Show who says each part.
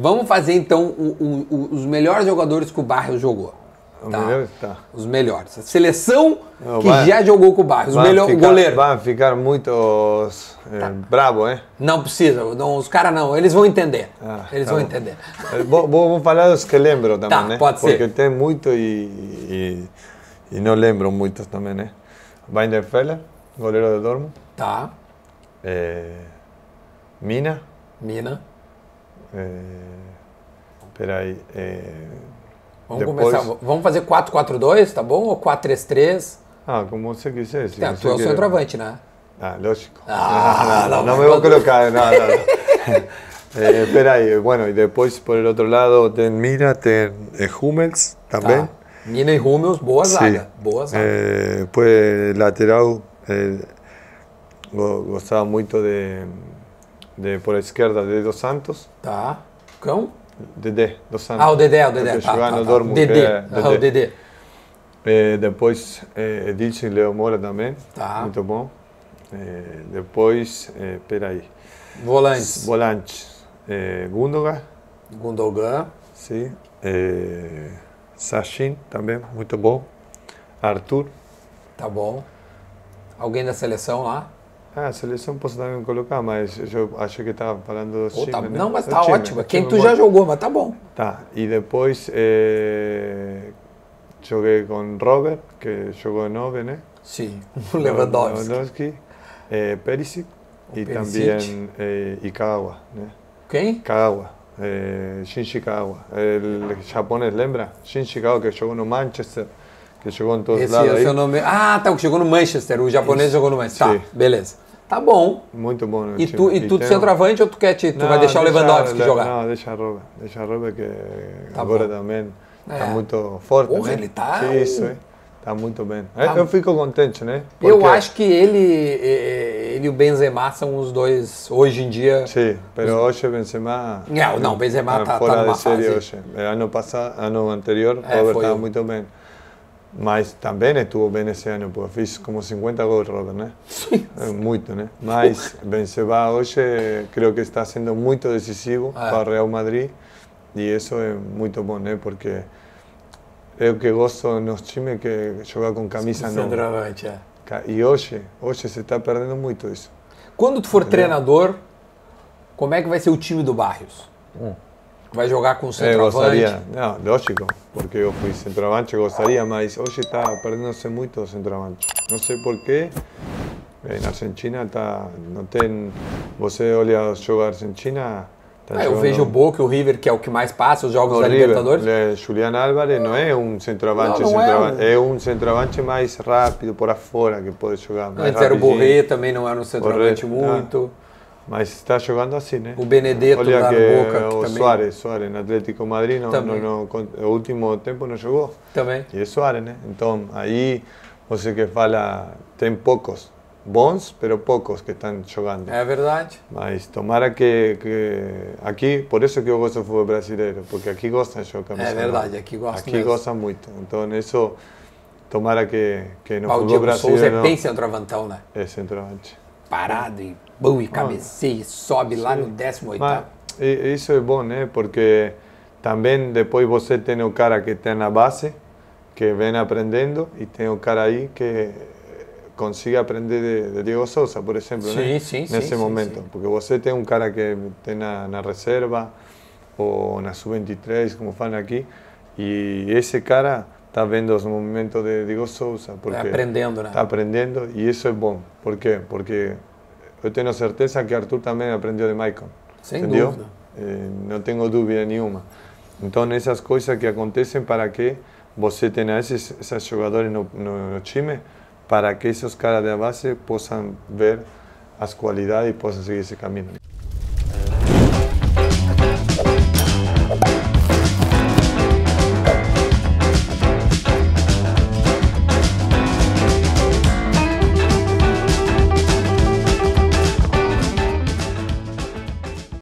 Speaker 1: Vamos fazer então o- o- os melhores jogadores que o Barrios jogou.
Speaker 2: Os
Speaker 1: Tá.
Speaker 2: melhores? Tá.
Speaker 1: Os melhores. A seleção
Speaker 2: Não,
Speaker 1: que
Speaker 2: vai-
Speaker 1: já jogou com o Barrios. O melhor
Speaker 2: ficar,
Speaker 1: goleiro.
Speaker 2: Van ficar muitos eh, bravos, eh?
Speaker 1: Não precisa, não, os caras não, eles vão entender.
Speaker 2: Ah,
Speaker 1: eles
Speaker 2: tá
Speaker 1: vão
Speaker 2: bom.
Speaker 1: entender.
Speaker 2: Eh, Vou, vou falar dos que lembro também,
Speaker 1: Tá,
Speaker 2: né?
Speaker 1: pode ser.
Speaker 2: Porque tem muito e, e, e não lembro muitos também, né? Weidenfeller, goleiro de Dortmund.
Speaker 1: Tá,
Speaker 2: Eh, Mina.
Speaker 1: Mina.
Speaker 2: Eh, peraí. Eh,
Speaker 1: Vamos
Speaker 2: depois-
Speaker 1: começar. Vamos fazer 4-4-2, tá bom? Ou 4-3-3?
Speaker 2: Ah, como você quiser. se
Speaker 1: É, tu é o centroavante, né?
Speaker 2: Ah, lógico.
Speaker 1: Ah,
Speaker 2: no, no,
Speaker 1: no
Speaker 2: no, me
Speaker 1: no.
Speaker 2: colocar. No, no. Eh, espera ahí. Bueno, y después por el otro lado, ten Mira, ten eh, Hummels también.
Speaker 1: Tá. Mina e Hummels, boa zaga. Boa zaga.
Speaker 2: Eh, pues lateral, eh, go- gostava muito de, de por a esquerda de Dos Santos.
Speaker 1: Tá. Cão?
Speaker 2: Dedé, Dos Santos.
Speaker 1: Ah, o Dedé, o Dedé. Tá, tá,
Speaker 2: no
Speaker 1: tá.
Speaker 2: Dortmund,
Speaker 1: Dedé.
Speaker 2: é
Speaker 1: Ah, o Dedé.
Speaker 2: Eh, depois eh, Edilson e Leo Moura também.
Speaker 1: Tá.
Speaker 2: Muito bom. Eh, depois, eh, peraí.
Speaker 1: Volantes.
Speaker 2: Volantes. Eh, Gundogan,
Speaker 1: Gundogan.
Speaker 2: sim. Eh, Sachin também, muito bom. Arthur.
Speaker 1: Tá bom. Alguém da seleção lá?
Speaker 2: Ah, a seleção posso também colocar, mas eu acho que estava falando do
Speaker 1: Pô,
Speaker 2: time,
Speaker 1: tá-
Speaker 2: né?
Speaker 1: Não, mas
Speaker 2: Do
Speaker 1: tá
Speaker 2: time,
Speaker 1: ótimo. Quem tu já
Speaker 2: bom.
Speaker 1: jogou, mas tá bom.
Speaker 2: Tá, e depois eh, joguei com Robert, que jogou 9, né?
Speaker 1: Sim. O Lewandowski.
Speaker 2: Lewandowski, eh, Perisic
Speaker 1: O
Speaker 2: e
Speaker 1: Perisic.
Speaker 2: também eh, Kagawa, né?
Speaker 1: Quem?
Speaker 2: Kagawa, eh, Shinji Kagawa, el japonês, lembra? Shinji Kagawa que jogou no Manchester, que jogou em todos
Speaker 1: Esse
Speaker 2: lados
Speaker 1: é o seu nome. Ah, tá. O jogou no Manchester. O japonês
Speaker 2: Isso.
Speaker 1: jogou no Manchester. Tá,
Speaker 2: Sim.
Speaker 1: beleza. Tá bom.
Speaker 2: Muito bom no
Speaker 1: E
Speaker 2: time.
Speaker 1: tu, e tu
Speaker 2: tem-
Speaker 1: centroavante ou tu quer te, tu vai deixar o
Speaker 2: deixa-
Speaker 1: Lewandowski
Speaker 2: le-
Speaker 1: jogar?
Speaker 2: Não, deixa Robert, deixa Robert que
Speaker 1: Tá
Speaker 2: agora
Speaker 1: bom.
Speaker 2: também
Speaker 1: É.
Speaker 2: está muito forte,
Speaker 1: Porra,
Speaker 2: né?
Speaker 1: ele tá-
Speaker 2: Isso, é. Tá muito bem.
Speaker 1: Tá-
Speaker 2: Eu fico contente, né?
Speaker 1: Eu
Speaker 2: Porque-
Speaker 1: acho que ele, ele e o Benzema são os dois, hoje em dia.
Speaker 2: Sim, mas hoje Benzema...
Speaker 1: Não, não, Benzema
Speaker 2: ah,
Speaker 1: tá- tá
Speaker 2: fora
Speaker 1: numa
Speaker 2: de série
Speaker 1: fase-
Speaker 2: hoje. Ano passado, ano anterior,
Speaker 1: É,
Speaker 2: Robert estava
Speaker 1: o-
Speaker 2: muito bem. Mas também estuvo bem esse ano, porque fiz como 50 gols, Robert, né?
Speaker 1: Sim.
Speaker 2: É muito, né? Mas Benzema hoje, creio que está sendo muito decisivo
Speaker 1: É.
Speaker 2: para o Real Madrid e isso é muito bom, né? Porque eu que gosto nos times que jogar com camisa nova.
Speaker 1: É.
Speaker 2: Ca- E hoje, hoje se está perdendo muito isso.
Speaker 1: Quando tu for treinador, como é que vai ser o time do Barrios? Vai jogar com o
Speaker 2: Eu
Speaker 1: centroavante?
Speaker 2: gostaria, não, lógico, porque eu fui centroavante, eu gostaria, mas hoje está perdendo-se muito o centroavante. Não sei porquê. Na Argentina tá, não tem. Você olha os jogos da Argentina. Tá
Speaker 1: Ah, eu
Speaker 2: jogando-
Speaker 1: vejo o Boca e o River, que é o que mais passa, os jogos
Speaker 2: No
Speaker 1: da
Speaker 2: River,
Speaker 1: Libertadores.
Speaker 2: le- Julián Álvarez não é um centroavante,
Speaker 1: Não, não é
Speaker 2: centroavante
Speaker 1: um-
Speaker 2: é um centroavante mais rápido por afora que pode jogar. Mais
Speaker 1: Antes era o. Borré, também não era um centroavante
Speaker 2: Borré,
Speaker 1: muito.
Speaker 2: Mas está jogando assim, né?
Speaker 1: O Benedetto
Speaker 2: Olha
Speaker 1: lá
Speaker 2: que
Speaker 1: no Boca,
Speaker 2: o
Speaker 1: também.
Speaker 2: Suárez, Suárez no Atlético Madrid, no, no, no, último tempo não jogou.
Speaker 1: Também.
Speaker 2: E é Suárez, né? Então, aí você que fala, tem poucos bons, pero poucos que estão jogando.
Speaker 1: É verdade.
Speaker 2: Mas tomara que, que aqui, por isso que eu gosto do futebol brasileiro, porque aqui gostam de jogar
Speaker 1: É verdade, aqui gosta
Speaker 2: Aqui
Speaker 1: mesmo.
Speaker 2: gostam muito. Então, isso, tomara que, que no
Speaker 1: Ah, o
Speaker 2: futebol
Speaker 1: Diego Souza é
Speaker 2: brasileiro
Speaker 1: bem centroavantão, né?
Speaker 2: é centroavante.
Speaker 1: Parado e bom, e cabeceia e sobe lá no
Speaker 2: Sim.
Speaker 1: 18
Speaker 2: Mas e- isso é bom, né? Porque também depois você tem o cara que está na base, que vem aprendendo, e tem o cara aí que consiga aprender de, de Diego Souza, por exemplo,
Speaker 1: Sim,
Speaker 2: né?
Speaker 1: sim,
Speaker 2: Nesse
Speaker 1: sim,
Speaker 2: momento. Porque você tem um cara que tem na, na reserva, ou na sub-23, como falam aqui, e esse cara está vendo os movimentos de Diego Souza. Porque
Speaker 1: aprendendo, né?
Speaker 2: Está aprendendo e isso é bom. Por quê? Porque eu tenho certeza que Arthur também aprendeu de Michael.
Speaker 1: Sem
Speaker 2: entendeu?
Speaker 1: dúvida.
Speaker 2: Eh, não tenho dúvida nenhuma. Então, essas coisas que acontecem para que você tenha esses, esses jogadores no, no, no time, para que esses caras da base possam ver as qualidades e possam seguir esse caminho.